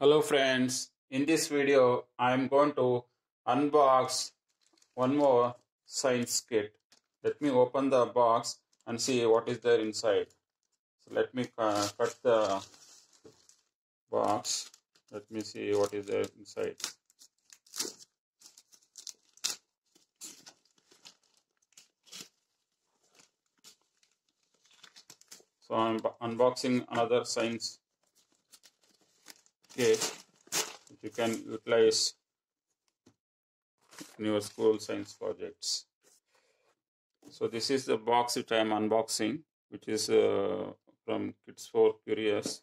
Hello friends, in this video I am going to unbox one more science kit. Let me open the box and see what is there inside. So let me cut the box. Let me see what is there inside. So I'm unboxing another science kit you can utilize in your school science projects. So this is the box which I am unboxing, which is uh, from Kits for Curious.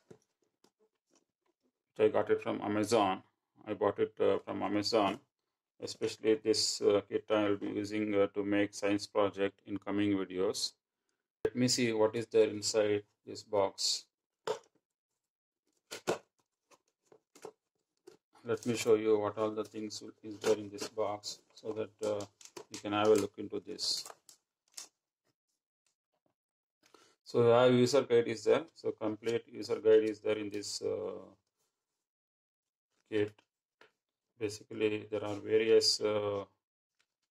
I got it from Amazon. I bought it uh, from Amazon. Especially this uh, kit I will be using uh, to make science project in coming videos. Let me see what is there inside this box. Let me show you what all the things is there in this box so that uh, you can have a look into this. So our user guide is there. So complete user guide is there in this uh, kit. Basically, there are various uh,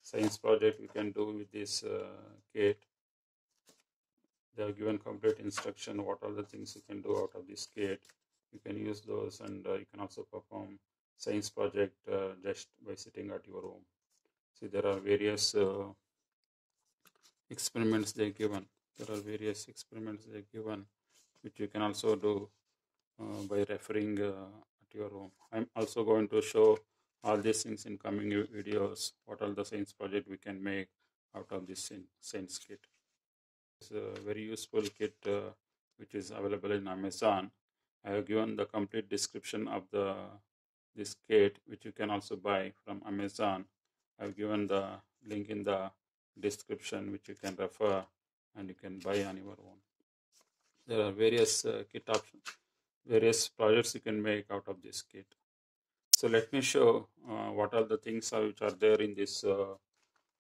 science project you can do with this uh, kit they have given complete instruction what are the things you can do out of this kit you can use those and uh, you can also perform science project uh, just by sitting at your home. See there are various uh, experiments they given. There are various experiments they given which you can also do uh, by referring at your home. I'm also going to show all these things in coming videos. What all the science project we can make out of this science kit? It's a very useful kit uh, which is available in Amazon. I have given the complete description of the this kit which you can also buy from Amazon. I've given the link in the description which you can refer and you can buy on your own. There are various uh, kit options, various projects you can make out of this kit. So let me show uh, what are the things are, which are there in this uh,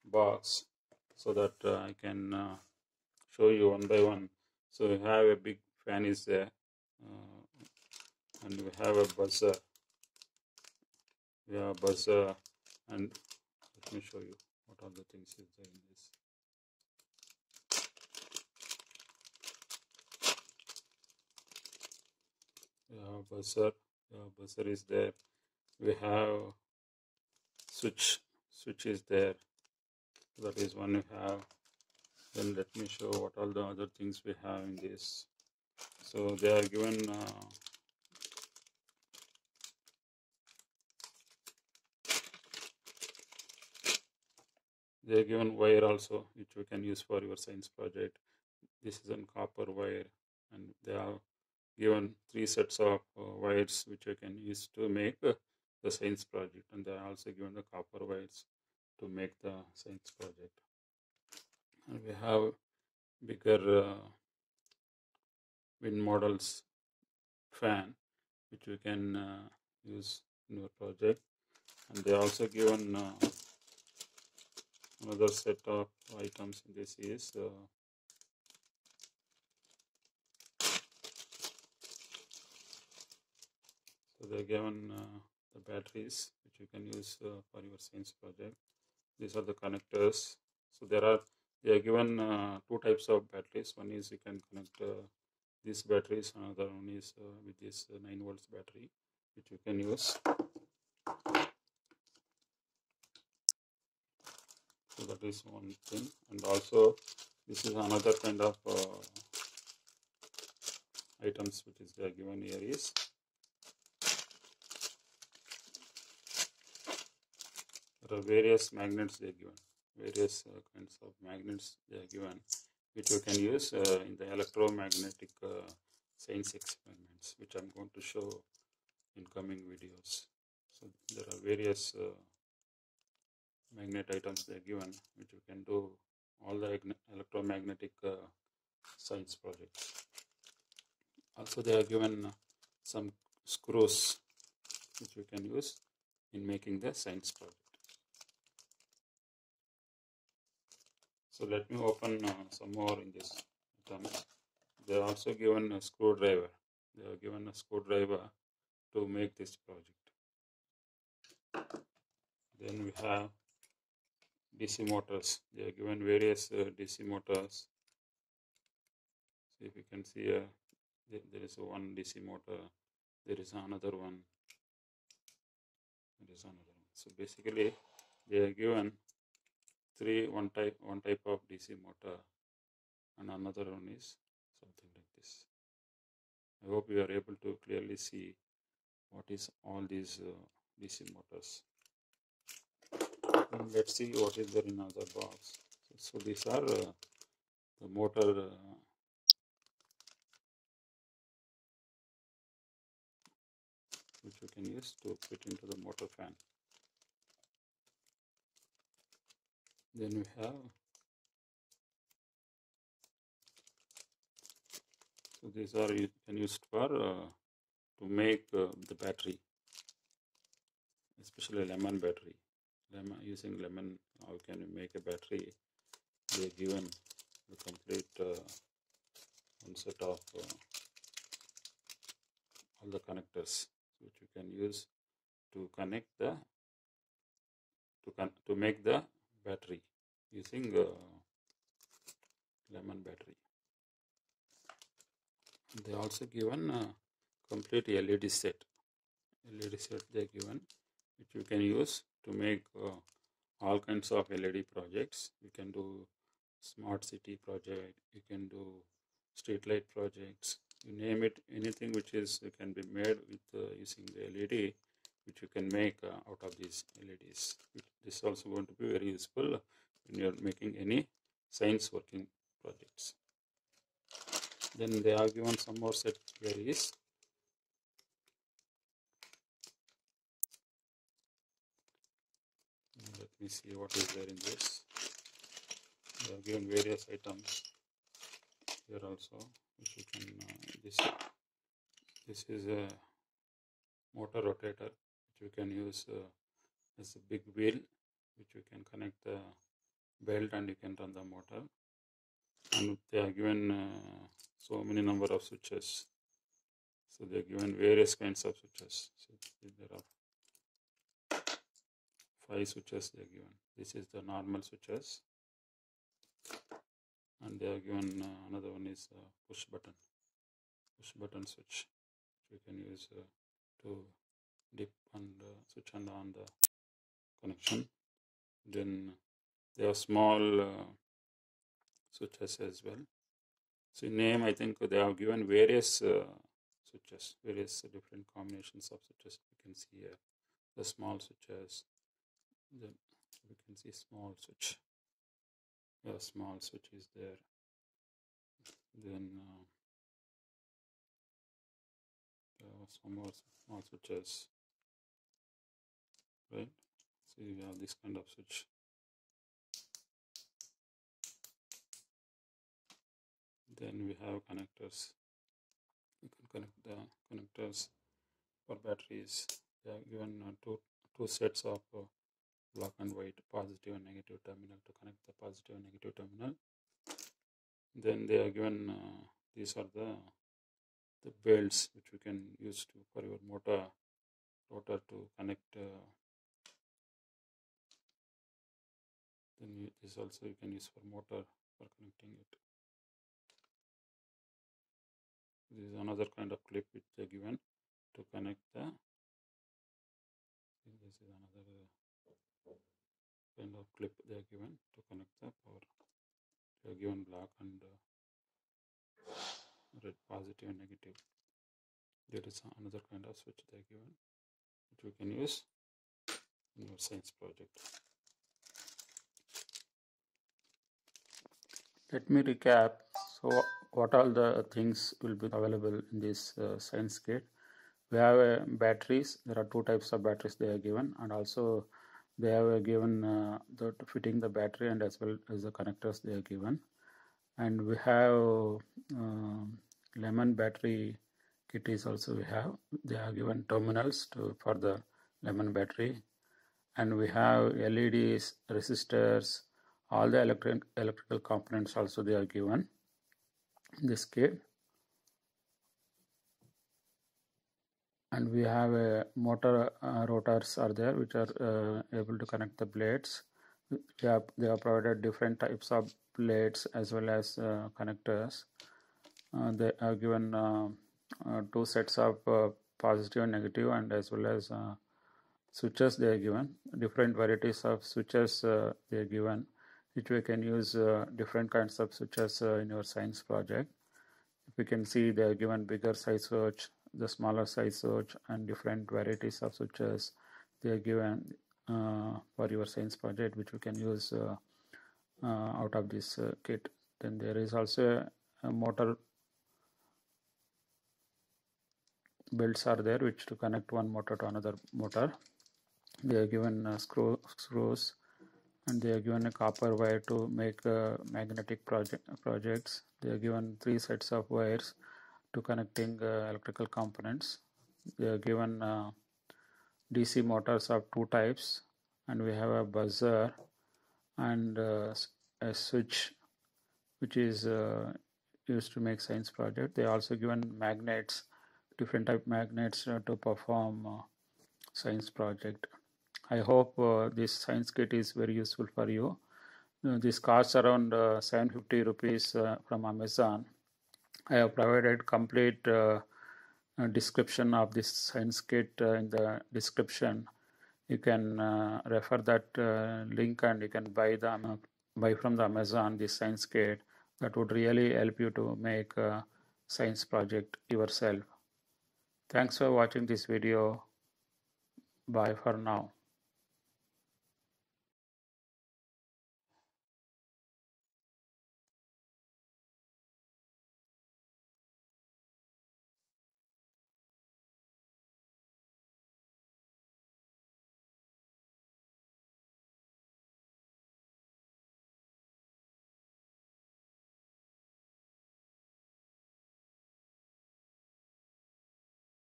box so that uh, I can uh, show you one by one. So we have a big fan is there uh, and we have a buzzer. Have a buzzer and let me show you what are the things is there in this. yeah buzzer, have buzzer is there. We have switch, switch is there. That is one we have then let me show what all the other things we have in this so they are given uh, they are given wire also which you can use for your science project. This is a copper wire and they are given three sets of uh, wires which you can use to make uh, the science project and they are also given the copper wires to make the science project. And we have bigger uh, wind models fan which you can uh, use in your project. And they are also given uh, another set of items in this is uh, so they're given uh, the batteries which you can use uh, for your science project. These are the connectors. So there are they are given uh, two types of batteries. One is you can connect uh, these batteries. Another one is with this 9 volts battery which you can use so that is one thing and also this is another kind of uh, items which is they given here is there are various magnets they are given various uh, kinds of magnets they are given which you can use uh, in the electromagnetic uh, science experiments which I'm going to show in coming videos. So there are various magnet items they are given which you can do all the electromagnetic uh, science projects. Also they are given some screws which you can use in making the science project. So let me open uh, some more in this. They are also given a screwdriver. They are given a screwdriver to make this project. Then we have DC motors. They are given various uh, DC motors. So if you can see uh, there, is one DC motor, there is another one, there is another one. So basically they are given three one type one type of DC motor and another one is something like this. I hope you are able to clearly see what is all these uh, DC motors. And let's see what is there in other box. So, these are uh, the motor uh, which you can use to fit into the motor fan. Then we have so these are used for uh, to make uh, the battery, especially lemon battery. Lemon using lemon, how can you make a battery? They given the complete uh, one set of uh, all the connectors which you can use to connect the to con to make the battery using uh, lemon battery they also given a complete led set led set they given which you can use to make uh, all kinds of led projects. You can do smart city project you can do street light projects you name it. Anything which is can be made with uh, using the led which you can make uh, out of these leds this is also going to be very useful when you are making any science working projects. Then they are given some more set queries let me see what is there in this. They are given various items here also which you can uh, this this is a motor rotator which you can use uh, as a big wheel which you can connect the belt and you can run the motor. And they are given uh, so many number of switches. So they are given various kinds of switches. So there are five switches they are given. This is the normal switches. And they are given uh, another one is uh, push button. Push button switch which you can use uh, to dip and uh, switch and on the connection. Then they are small uh, switches as well. So name i think they have given various uh, switches various different combinations of switches. You can see here the small switches then we can see small switch. A small switch is there. Then uh, there some more small switches. Right? So you have this kind of switch. Then we have connectors. You can connect the connectors for batteries. They are given uh, two two sets of uh, black and white positive and negative terminal to connect the positive and negative terminal. Then they are given uh, these are the the belts which we can use to for your motor rotor to connect uh, then you, this also you can use for motor for connecting it. This is another kind of clip which they given to connect the this is another kind of clip they are given to connect the power they are given black and uh, red positive and negative. There is another kind of switch they are given which we can use in your science project. Let me recap. So what all the things will be available in this uh, science kit we have uh, batteries. There are two types of batteries they are given and also they have given uh, the fitting the battery and as well as the connectors they are given. And we have uh, lemon battery kit is also we have. They are given terminals to for the lemon battery. And we have leds resistors all the electric electrical components also they are given in this kit and we have a motor uh, rotors are there which are uh, able to connect the blades. They have, they provided different types of blades as well as uh, connectors. Uh, they are given uh, uh, two sets of positive and negative and as well as switches they are given. Different varieties of switches they are given which we can use different kinds of switches in your science project. If we can see they are given bigger size switch the smaller size switch and different varieties of switches they are given uh, for your science project which you can use uh, uh, out of this uh, kit. Then there is also a, a motor belts are there which to connect one motor to another motor. They are given uh, screw, screws and they are given a copper wire to make uh, magnetic project projects. They are given three sets of wires to connecting uh, electrical components. They are given uh, DC motors of two types and we have a buzzer and uh, a switch which is uh, used to make science project. They also given magnets different type magnets uh, to perform uh, science project. I hope this science kit is very useful for you. This costs around 750 rupees from amazon I have provided complete uh, uh, description of this science kit uh, in the description. You can refer that link and you can buy the buy from the Amazon this science kit. That would really help you to make a science project yourself. Thanks for watching this video. Bye for now.